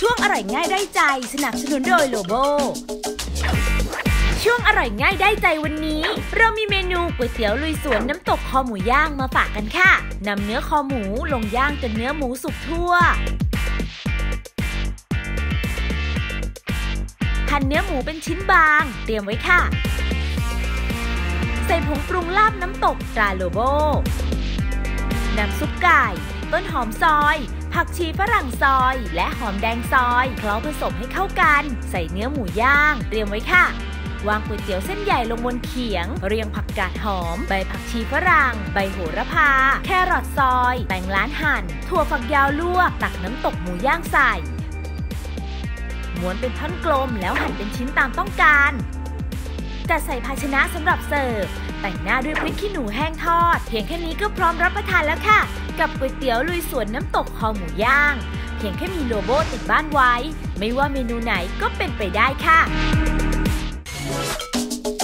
ช่วงอร่อยง่ายได้ใจสนับสนุนโดยโลโบ ช่วงอร่อยง่ายได้ใจวันนี้ เรามีเมนูก๋วยเตี๋ยวลุยสวนน้ำตกคอหมูย่างมาฝากกันค่ะนำเนื้อคอหมูลงย่างจนเนื้อหมูสุกทั่วหั่นเนื้อหมูเป็นชิ้นบาง เตรียมไว้ค่ะ ใส่ผงปรุงลาบน้ำตกตราโลโบน้ำซุปไก่ ต้นหอมซอย ผักชีฝรั่งซอย และหอมแดงซอยเคล้าผสมให้เข้ากัน ใส่เนื้อหมูย่าง เตรียมไว้ค่ะ วางก๋วยเตี๋ยวเส้นใหญ่ลงบนเขียง เรียงผักกาดหอม ใบผักชีฝรั่ง ใบโหระพา แครอทซอย แตงล้านหั่น ถั่วฝักยาวลวก ตักน้ำตกหมูย่างใส่ ม้วนเป็นท่อนกลมแล้วหั่นเป็นชิ้นตามต้องการจัดใส่ภาชนะสำหรับเสิร์ฟ แต่งหน้าด้วยพริกขี้หนูแห้งทอด เพียงแค่นี้ก็พร้อมรับประทานแล้วค่ะ กับก๋วยเตี๋ยวลุยสวนน้ำตกคอหมูย่าง เพียงแค่มีโลโก้ติดบ้านไว้ ไม่ว่าเมนูไหนก็เป็นไปได้ค่ะ